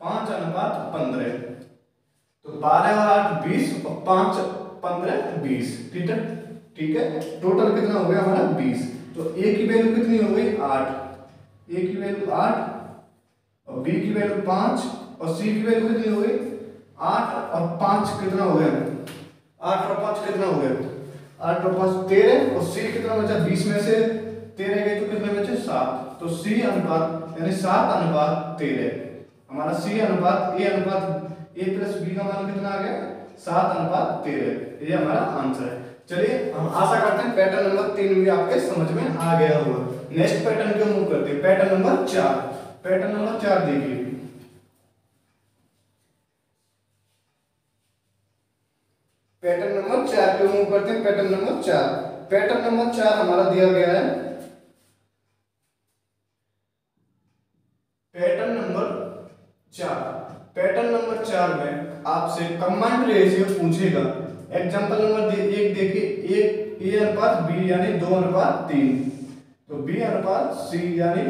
पाँच अनुपात पंद्रह। तो बारह और आठ बीस और पाँच पंद्रह बीस, ठीक है? ठीक है? टोटल कितना हो गया हमारा बीस। तो ए की वैल्यू कितनी हो गई? आठ। ए की वैल्यू आठ और बी की वैल्यू पाँच और सी की वैल्यू कितनी हो गई? आठ और पाँच कितना हो गया? आठ और पाँच कितना हो गया? आठ और पाँच तेरह और सी कितना बचा? बीस में से तेरह गए तो कितने बचे? सात। तो सी अनुपात यानी सात अनुपात तेरह। हमारा सी अनुपात, ए अनुपात, ए प्लस बी का मान कितना आ गया? सात अनुपात तेरह। ये हमारा आंसर है। चलिए, हम आशा करते हैं पैटर्न नंबर तीन भी आपके समझ में आ गया होगा। नेक्स्ट पैटर्न क्यों मूव करते हैं। पैटर्न नंबर चार। पैटर्न नंबर चार देखिए। पैटर्न नंबर चार पे मूव करते हैं। पैटर्न नंबर चार। पैटर्न नंबर चार हमारा दिया गया है पैटर्न नंबर चार पैटर्न नंबर चार में आपसे कंबाइंड रेशियो पूछेगा। एग्जांपल नंबर एक देखिए एक ए अनुपात बी यानी दो अनुपात तीन। तो बी अनुपात सी यानी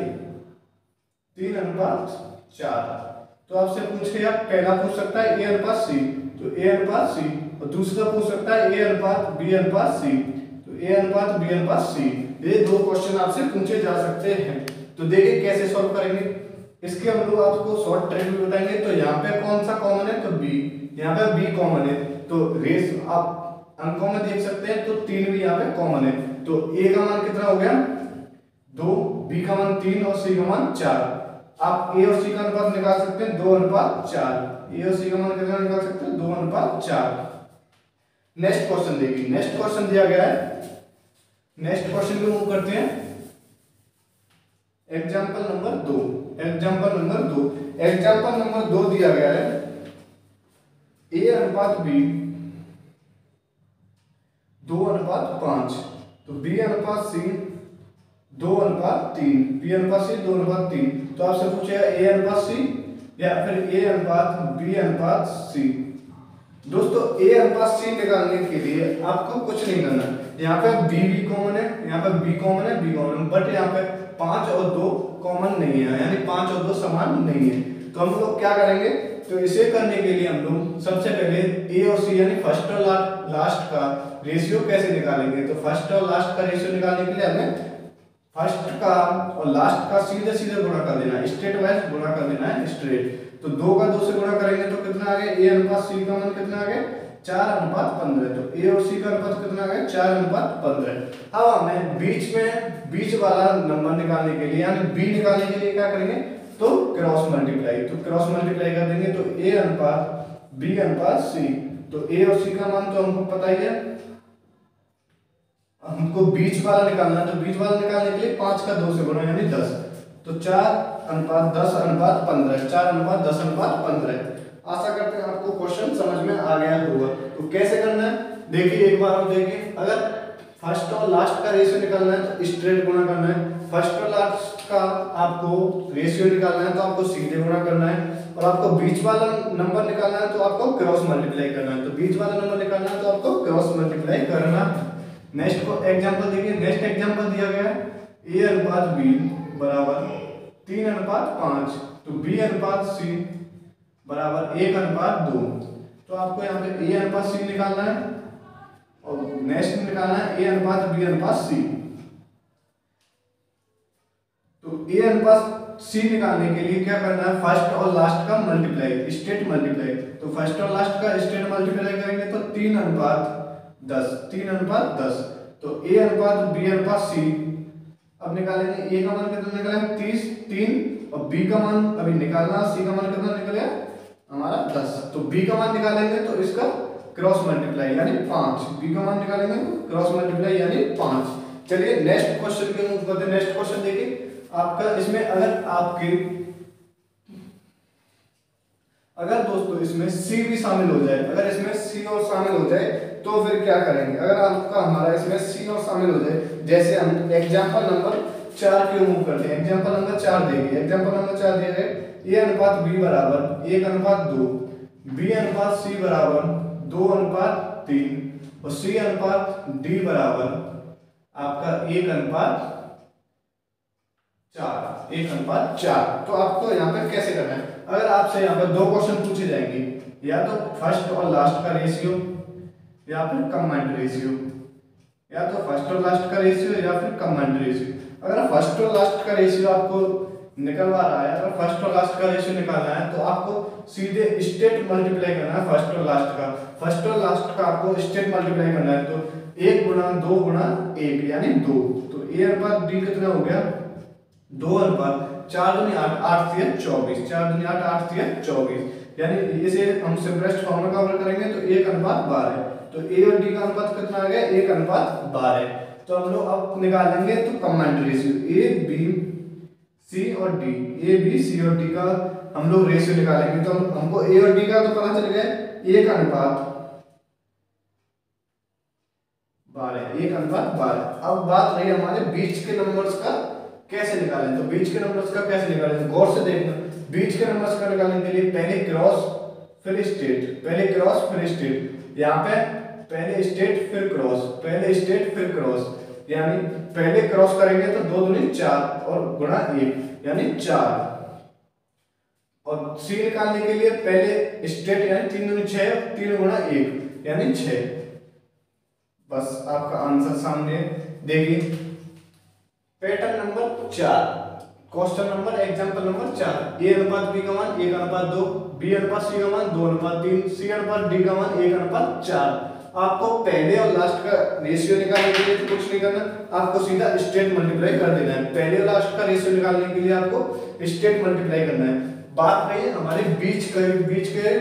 तीन अनुपात चार। तो आपसे पूछेगा पहला पूछ सकता है ए अनुपात सी तो ए अनुपात सी और दूसरा पूछ सकता है ए अनुपात बी अनुपात सी तो ए अनुपात बी अनुपात सी ये दो क्वेश्चन आपसे पूछे जा सकते हैं। तो देखिए कैसे सॉल्व करेंगे। इसके हम लोग आपको शॉर्ट ट्रिक भी बताएँगे तो यहाँ पे कौन सा कॉमन है? तो बी यहाँ पे बी कॉमन है। तो रेस आप अंकों में देख सकते हैं तो तीन भी यहाँ पे कॉमन है। तो ए का मान कितना हो गया? दो बी का मान तीन और सी का मान चार। आप ए और सी का अनुपात निकाल सकते हैं, दो अनुपात चार। ए और सी का मान कितना निकाल सकते हैं? दो अनुपात चार। नेक्स्ट क्वेश्चन देखिए। नेक्स्ट क्वेश्चन दिया गया है। नेक्स्ट क्वेश्चन को मूव करते हैं। एग्ज़ाम्पल नंबर दो। एग्ज़ाम्पल नंबर दो एग्ज़ाम्पल नंबर दो दिया गया है। ए अनुपात बी दो अनुपात पाँच। तो बी अनुपात सी दो अनुपात तीन। बी अनुपात सी दो अनुपात तीन। तो आपसे पूछेगा ए अनुपात सी या फिर ए अनुपात बी अनुपात सी दोस्तों ए अनुपात सी निकालने के लिए आपको कुछ नहीं करना। यहाँ पे बी भी कॉमन है, यहाँ पे बी कॉमन है बी कॉमन बट यहाँ पे पाँच और दो कॉमन नहीं है, यानी पाँच और दो समान नहीं है। तो हम लोग क्या करेंगे? तो इसे करने के लिए हम लोग सबसे पहले ए और सी यानी फ़र्स्ट और लास्ट का रेशियो कैसे निकालेंगे? तो फ़र्स्ट और लास्ट का रेशियो निकालने के लिए हमें फ़र्स्ट का और लास्ट का सीधे सीधे गुणा कर देना है स्ट्रेट वाइज गुणा कर देना है स्ट्रेट तो दो का दो से गुणा करेंगे तो कितना आ गया? ए अनुपात सी का मान कितना आ गया? चार अनुपात पंद्रह तो ए और सी का अनुपात कितना गया? चार अनुपात पंद्रह। अब हमें बीच में, बीच वाला नंबर निकालने के लिए, यानी बी निकालने के लिए क्या करेंगे? तो क्रॉस मल्टीप्लाई तो क्रॉस मल्टीप्लाई कर देंगे तो ए अनुपात बी अनुपात सी तो ए और सी का मान तो हमको पता ही है। हमको बीच वाला निकालना है तो बीच वाला निकालने के लिए पाँच का दो से गुणा, यानी दस। तो चार अनुपात दस, अनुपात पंद्रह, चार अनुपात दस, अनुपात पंद्रह। आशा करते हैं आपको क्वेश्चन समझ में आ गया होगा। तो कैसे करना है? देखिए, एक बार आप देखिए अगर फ़र्स्ट और लास्ट का रेशियो निकालना है तो स्ट्रेट गुणा करना है। फ़र्स्ट और लास्ट का आपको रेशियो निकालना है तो आपको सीधे गुणा करना है। और आपको बीच वाला नंबर निकालना है तो आपको क्रॉस मल्टीप्लाई करना है। तो बीच वाला नंबर निकालना है तो आपको क्रॉस मल्टीप्लाई करना नेक्स्ट को एग्जांपल देखिए। नेक्स्ट एग्जांपल दिया गया है। ए अनुपात बी बराबर तीन अनुपात पाँच। तो बी अनुपात सी बराबर एक अनुपात दो। तो आपको यहाँ पे ए अनुपात सी निकालना है और नेक्स्ट निकालना है ए अनुपात बी अनुपात सी तो ए अनुपात सी निकालने के लिए क्या करना है? फ़र्स्ट और लास्ट का मल्टीप्लाई स्टेट मल्टीप्लाई तो फ़र्स्ट और लास्ट का स्टेट मल्टीप्लाई करेंगे तो तीन अनुपात दस, तीन अनुपात दस। तो ए अनुपात बी अनुपात सी अब निकालेंगे ए का मान कितना निकला है? तीस, तीन। और बी का मान, अभी निकालना सी का मान कितना निकला हमारा दस। तो बी का मान निकालेंगे तो इसका क्रॉस मल्टीप्लाई यानी पाँच। बी का मान निकालेंगे तो क्रॉस मल्टीप्लाई यानी पाँच। चलिए नेक्स्ट क्वेश्चन के मूव करते हैं। नेक्स्ट क्वेश्चन देखिए। आपका इसमें अगर आपके अगर दोस्तों इसमें सी भी शामिल हो जाए, अगर इसमें सी और शामिल हो जाए तो फिर क्या करेंगे? अगर आपका हमारा इसमें सी और शामिल हो जाए, जैसे हम एग्ज़ाम्पल नंबर चार के मूव करते हैं। एग्ज़ाम्पल नंबर चार देंगे एग्ज़ाम्पल नंबर चार दिया जाए ए अनुपात बी बराबर एक अनुपात दो, बी अनुपात सी बराबर, दो अनुपात तीन और सी अनुपात डी बराबर, आपका एक अनुपात चार एक अनुपात चार। तो आपको यहाँ पर कैसे करना है? अगर आपसे यहाँ पर दो क्वेश्चन पूछे जाएँगे, या तो फ़र्स्ट और लास्ट का रेशियो या फिर कमांड रेशियो या तो फ़र्स्ट और लास्ट का रेशियो या फिर कमांड रेशियो अगर फ़र्स्ट और लास्ट का रेशियो आपको निकलवा रहा है, अगर फ़र्स्ट और लास्ट का रेशियो निकालना है तो आपको सीधे स्टेट मल्टीप्लाई करना है फ़र्स्ट और लास्ट का। फ़र्स्ट और लास्ट का आपको स्टेट मल्टीप्लाई करना है तो एक गुणा दो गुणा एक, यानी दो। तो ए अनुपात डी कितना हो गया? दो अनुपात। चार दुनी आठ आठ से चौबीस। चार दुनी आठ आठ से चौबीस। यानी इसे हम सिंपलेस्ट फॉर्म में कवर करेंगे तो एक अनुपात बारह तो ए और डी का अनुपात कितना आ गया? एक अनुपात बारह तो हम लोग अब निकालेंगे तो comment ratio A B C और डी ए बी सी और डी का हम लोग रेशियो निकालेंगे। तो हमको ए और डी का तो पता चल गया। एक अनुपात बारह एक अनुपात बारह अब बात रही हमारे बीच के नंबर्स का, कैसे निकालें? तो बीच के नंबर्स का कैसे निकालें? गौर से देखना। बीच के नंबर्स का निकालने के लिए पहले क्रॉस फिर स्टेट पहले क्रॉस फिर स्टेट यहाँ पे पहले स्टेट फिर क्रॉस पहले स्टेट फिर क्रॉस यानी पहले क्रॉस करेंगे तो दो दुनी चार और गुणा एक, यानी चार। और सी निकालने के लिए पहले स्टेट यानी तीन दुनी छह तीन गुणा एक, यानी छह। बस आपका आंसर सामने देखिए। पैटर्न नंबर चार क्वेश्चन नंबर एग्जांपल नंबर चार। ए अनुपात बी का मान एक अनुपात दो बी अनुपात सी का मान दो अनुपात तीन सी अनुपात डी का मान एक अनुपात चार। आपको पहले और लास्ट का रेशियो निकालने के लिए तो कुछ नहीं करना, आपको सीधा स्टेट मल्टीप्लाई कर देना है। पहले और लास्ट का रेशियो निकालने के लिए आपको स्टेट मल्टीप्लाई करना है। बात रही हमारे बीच के बीच के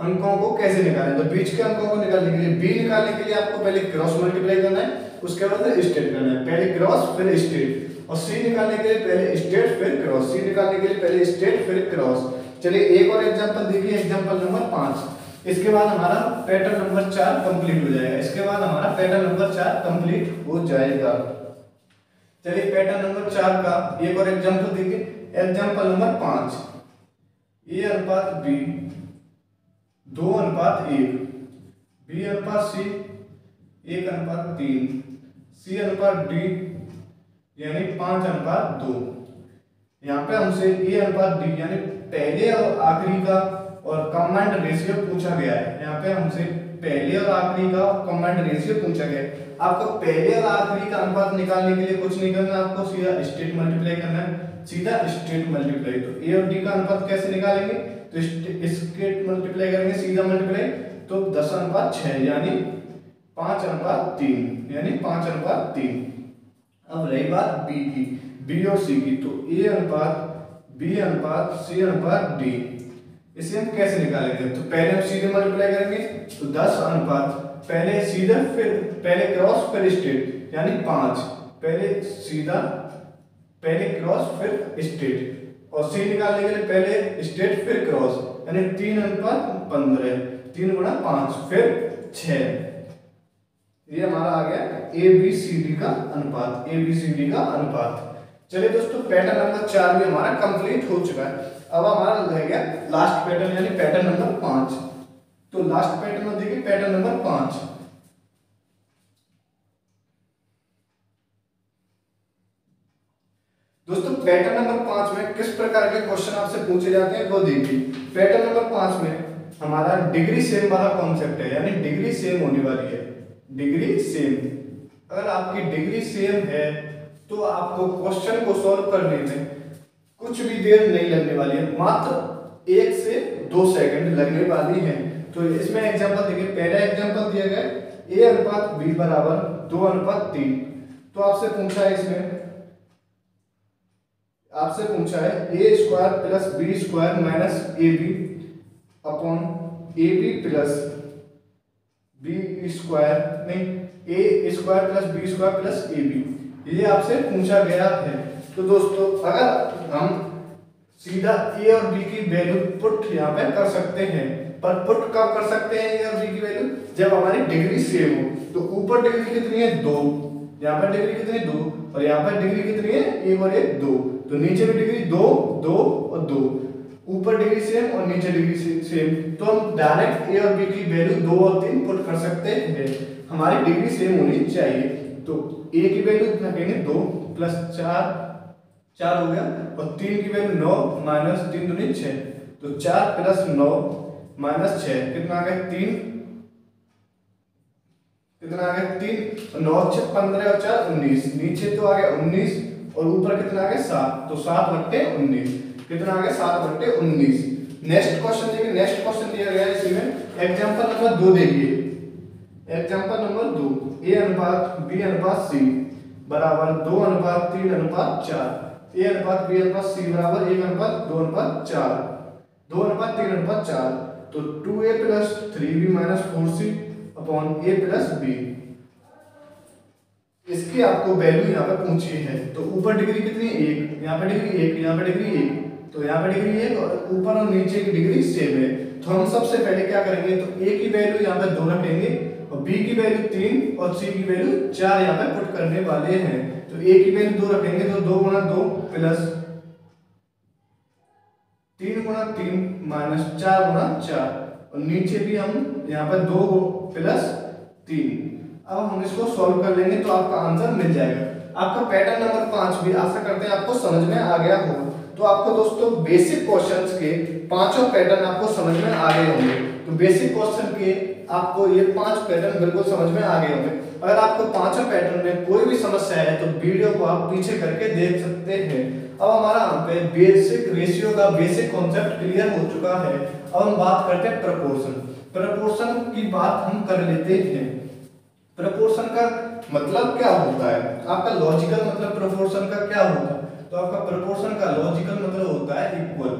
अंकों को कैसे निकालें? तो बीच के अंकों को निकालने के लिए बी निकालने के लिए आपको पहले क्रॉस मल्टीप्लाई करना है, उसके बाद स्टेट करना है। पहले क्रॉस फिर स्टेट और सी निकालने के लिए पहले स्टेट फिर क्रॉस सी निकालने के लिए पहले स्टेट फिर क्रॉस चलिए एक और एग्ज़ाम्पल देखिए एग्ज़ाम्पल नंबर पाँच। इसके बाद हमारा पैटर्न नंबर चार कंप्लीट हो जाएगा। इसके बाद हमारा पैटर्न नंबर चार कंप्लीट हो जाएगा। चलिए पैटर्न नंबर चार का एक और एग्जांपल देखिए एग्जांपल नंबर पाँच। ए अनुपात बी दो अनुपात एक बी अनुपात सी एक अनुपात तीन सी अनुपात डी यानी पाँच अनुपात दो। यहाँ पे हमसे ए अनुपात डी यानी पहले और आखिरी का और कमांड रेशियो पूछा गया है। यहाँ पे हमसे पहले और आखिरी का कमांड रेशियो पूछा गया आपको पहले और आखिरी का अनुपात निकालने के लिए कुछ नहीं करना, आपको सीधा स्टेट मल्टीप्लाई करना है। सीधा स्टेट मल्टीप्लाई तो ए और डी का अनुपात कैसे निकालेंगे? तो स्टेट मल्टीप्लाई करेंगे, सीधा मल्टीप्लाई तो दस अनुपात छह, यानी पाँच अनुपात तीन, यानी पाँच अनुपात तीन। अब रही बात बी की। बी और सी की तो ए अनुपात बी अनुपात सी अनुपात डी इसे हम कैसे निकालेंगे? तो पहले हम सीधे मल्टीप्लाई करेंगे तो दस अनुपात, पहले सीधा फिर, पहले क्रॉस फिर स्ट्रेट यानी पाँच। पहले सीधा, पहले क्रॉस फिर स्ट्रेट और सी निकालने के लिए पहले स्ट्रेट फिर क्रॉस यानी तीन अनुपात पंद्रह तीन गुणा पाँच, फिर छ ये हमारा आ गया ए बी सी डी का अनुपात ए बी सी डी का अनुपात। चलिए दोस्तों पैटर्न नंबर चार भी हमारा कंप्लीट हो चुका है। अब हमारा रह गया लास्ट पैटर्न यानी पैटर्न नंबर पाँच। तो लास्ट पैटर्न में देखिए पैटर्न नंबर पाँच। दोस्तों पैटर्न नंबर पाँच में किस प्रकार के क्वेश्चन आपसे पूछे जाते हैं वो देखिए। पैटर्न नंबर पाँच में हमारा डिग्री सेम वाला कॉन्सेप्ट है, यानी डिग्री सेम होने वाली है। डिग्री सेम अगर आपकी डिग्री सेम है तो आपको क्वेश्चन को सॉल्व करने में कुछ भी देर नहीं लगने वाली है। मात्र एक से दो सेकंड लगने वाली है। तो इसमें एग्जांपल देखिए, पहला एग्जांपल दिया गया ए अनुपात बी बराबर, दो अनुपात तीन। तो आपसे पूछा है इसमें, आपसे पूछा है A square plus B square minus A B upon A B plus B square नहीं A square plus B square plus A B ये आपसे पूछा गया है। तो दोस्तों, अगर हम सीधा ए और बी की वैल्यू पुट यहाँ पे कर सकते हैं, पर पुट कब कर सकते हैं ए और बी की वैल्यू जब हमारी डिग्री सेम हो तो ऊपर डिग्री कितनी है? दो। यहाँ पर डिग्री कितनी दो। और यहाँ पर डिग्री कितनी है? एक और एक दो। तो नीचे भी डिग्री दो दो और दो। ऊपर डिग्री सेम और नीचे डिग्री सेम तो हम डायरेक्ट ए और बी की वैल्यू दो और तीन पुट कर सकते हैं। हमारी डिग्री सेम होनी चाहिए। तो ए की वैल्यू रखेंगे दो प्लस चार चार हो गया, और तीन की वैल्यू नौ माइनस तीन दूनी छः तो चार प्लस नौ माइनस छः कितना आ गया? तीन। कितना आ गया? तीन। नौ छः पंद्रह और चार, उन्नीस। नीचे तो आ गया उन्नीस, और ऊपर कितना आ गया? सात। तो सात बट्टे उन्नीस। कितना आ गया? सात बट्टे उन्नीस। नेक्स्ट क्वेश्चन देखिए नेक्स्ट क्वेश्चन दिया गया है इसमें एग्जांपल नंबर दो देखिए। एग्जांपल नंबर दो। ए अनुपात बी अनुपात सी बराबर दो अनुपात, तीन अनुपात, चार। ए अनुपात बी अनुपात सी बराबर, एक अनुपात दो अनुपात चार। दो अनुपात तीन अनुपात चार। तो two A plus three B minus four C upon A plus B. इसकी आपको वैल्यू यहाँ पर पूछी है। तो ऊपर डिग्री कितनी? एक। यहाँ पे डिग्री एक, यहाँ पे डिग्री एक। तो यहाँ पे डिग्री एक और ऊपर और नीचे की डिग्री सेम है। तो हम सबसे पहले क्या करेंगे? तो ए की वैल्यू यहाँ पे दो रखेंगे और बी की वैल्यू तीन और सी की वैल्यू चार यहाँ पे पुट करने वाले हैं। तो ए की वैल्यू दो रखेंगे तो दो गुणा दो प्लस तीन गुणा तीन माइनस चार गुणा चार। और नीचे भी हम यहाँ पर दो प्लस तीन। अब हम इसको सॉल्व कर लेंगे तो आपका आंसर मिल जाएगा। आपका पैटर्न नंबर पाँच भी, आशा करते हैं आपको समझ में आ गया होगा। तो आपको दोस्तों बेसिक क्वेश्चंस के पाँचों पैटर्न आपको समझ में आ गए होंगे। तो बेसिक क्वेश्चन के आपको ये पाँच पैटर्न बिल्कुल समझ में आ गए होंगे। अगर आपको पाँचों पैटर्न में कोई भी समस्या है तो वीडियो को आप पीछे करके देख सकते हैं। अब हमारा यहाँ पे बेसिक रेशियो का बेसिक कॉन्सेप्ट क्लियर हो चुका है। अब हम बात करते हैं प्रपोर्शन प्रपोर्शन की बात हम कर लेते हैं। प्रपोर्शन का मतलब क्या होता है? आपका लॉजिकल मतलब प्रपोर्शन का क्या होता है? तो आपका प्रपोर्शन का लॉजिकल मतलब होता है इक्वल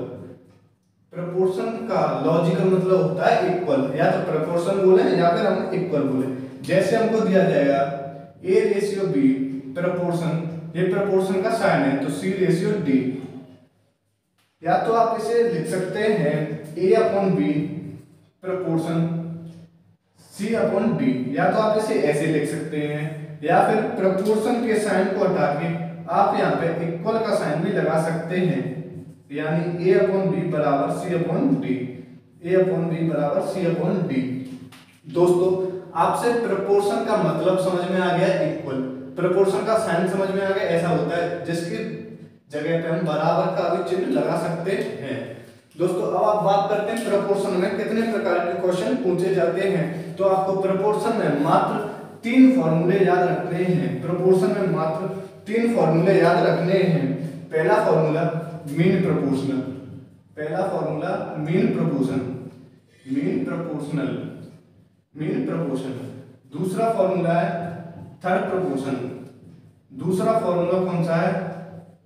प्रपोर्शन का लॉजिकल मतलब होता है इक्वल या तो प्रपोर्शन बोले या फिर हम इक्वल बोले। जैसे हमको दिया जाएगा ए रेशियो बी प्रपोर्शन ये प्रपोर्शन का साइन है तो सी रेशियो डी या तो आप इसे लिख सकते हैं A upon B proportion C upon D या तो आप इसे ऐसे लिख सकते हैं, या फिर प्रपोर्शन के साइन को हटा के आप यहाँ पे इक्वल का साइन भी लगा सकते हैं। यानी ए अपॉन बी बराबर C upon D A upon B बराबर सी अपॉन डी दोस्तों, आपसे प्रपोर्शन का मतलब समझ में आ गया इक्वल प्रपोर्शन का साइन समझ में आ गया, ऐसा होता है, जिसकी जगह पे हम बराबर का भी चिन्ह लगा सकते हैं। दोस्तों, अब आप बात करते हैं प्रपोर्शन में कितने प्रकार के क्वेश्चन पूछे जाते हैं। तो आपको प्रपोर्शन में मात्र तीन फॉर्मूले याद रखने हैं। प्रपोर्शन में मात्र तीन फॉर्मूले याद रखने हैं। पहला फॉर्मूला मीन प्रोपोर्शनल पहला formula mean proportion mean proportional mean proportion दूसरा फॉर्मूला है थर्ड प्रोपोर्शन दूसरा फॉर्मूला कौन सा है?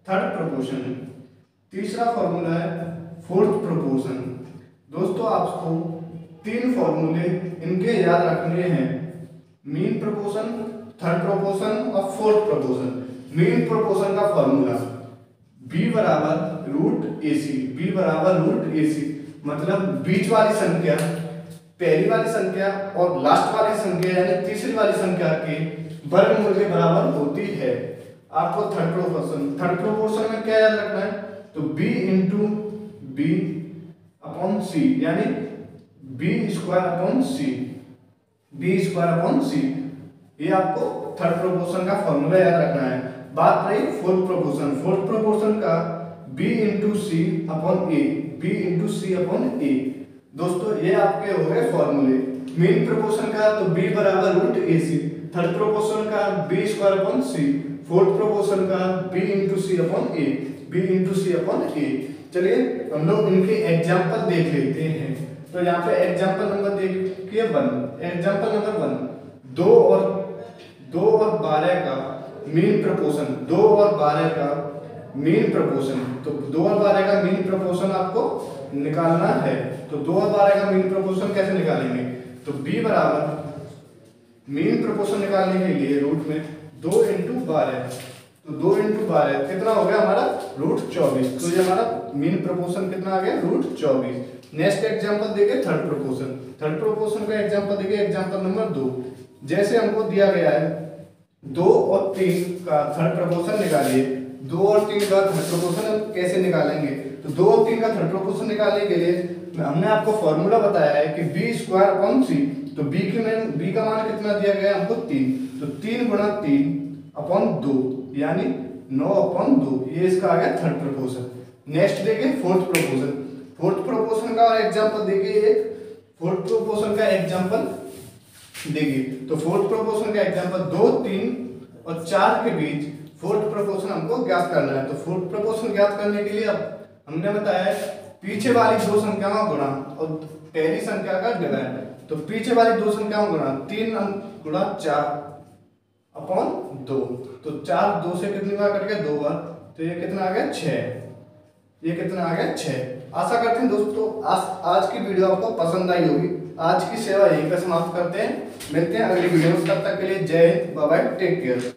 थर्ड प्रोपोर्शन तीसरा फॉर्मूला है फोर्थ प्रोपोर्शन दोस्तों, आपको तीन फॉर्मूले इनके याद रखने हैं. मीन प्रोपोर्शन थर्ड प्रोपोर्शन और फोर्थ प्रोपोर्शन मीन प्रोपोर्शन का फॉर्मूला b बराबर रूट ए सी बी बराबर रूट ए सी मतलब बीच वाली संख्या, पहली वाली संख्या और लास्ट वाली संख्या, यानी तीसरी वाली संख्या के वर्गमूल के बराबर होती है। आपको थर्ड प्रोपोर्शन थर्ड प्रोपोर्शन में क्या याद रखना है? तो b into B upon C यानी B square upon C B square upon C ये आपको थर्ड प्रोपोर्शन का फॉर्मूला याद रखना है। बात रही फोर्थ प्रोपोर्शन फोर्थ प्रोपोर्शन का b into C upon A B into C upon A दोस्तों, ये आपके हो गए फॉर्मूले मेन प्रोपोर्शन का तो b बराबर root A C third proportion का b square upon C fourth proportion का b into C upon A b into C upon A चलिए, हम लोग इनके एग्ज़ाम्पल देख लेते हैं। तो यहाँ पे एग्ज़ाम्पल नंबर देखिए वन. एग्ज़ाम्पल नंबर वन दो और दो और बारह का मीन प्रपोर्शन दो और बारह का मीन प्रपोर्शन तो दो और बारह का मीन प्रपोर्शन आपको निकालना है। तो दो और बारह का मीन प्रपोर्शन कैसे निकालेंगे? तो b बराबर मीन प्रपोर्शन निकालने के लिए रूट में दो इंटू बारह तो दो इंटू बारह, कितना हो गया हमारा? रूट चौबीस। तो ये हमारा मीन प्रपोर्शन कितना आ गया? रूट चौबीस। नेक्स्ट एग्जांपल देखिए थर्ड प्रोपोर्शन थर्ड प्रोपोर्शन का एग्ज़ाम्पल देखिए एग्ज़ाम्पल नंबर दो। जैसे हमको दिया गया है दो और तीन का थर्ड प्रोपोर्शन निकालिए। दो और तीन का थर्ड प्रोपोर्शन कैसे निकालेंगे? तो दो और तीन का थर्ड प्रोपोर्शन निकालने के लिए हमने आपको फॉर्मूला बताया है कि बी स्क्वायर अपॉन सी तो बी की मान बी का मान कितना दिया गया हमको तीन तो तीन गुणा तीन अपॉन दो, यानी नौ अपॉन दो, ये इसका आ गया थर्ड प्रोपोर्शन नेक्स्ट देखिए फोर्थ प्रोपोर्शन फोर्थ प्रोपोर्शन का एग्ज़ाम्पल देखिए फोर्थ प्रोपोर्शन का एग्जांपल देखिए तो फोर्थ प्रोपोर्शन का एग्जांपल दो, तीन और चार के बीच फोर्थ प्रोपोर्शन हमको ज्ञात करना है। तो फोर्थ प्रोपोर्शन ज्ञात करने के लिए अब हमने बताया पीछे वाली दो संख्याओं गुणा और पहली संख्या का डिवाइड तो पीछे वाली दो संख्याओं गुणा, तीन गुणा चार अपॉन दो। तो चार दो से कितनी बार कट गया? दो बार। तो ये कितना आ गया? छ ये कितना आ गया? छ आशा करते हैं दोस्तों, आज आज की वीडियो आपको पसंद आई होगी। आज की सेवा यहीं पर समाप्त करते हैं। मिलते हैं अगली वीडियो तब तक के लिए जय हिंद। बाय। Take care.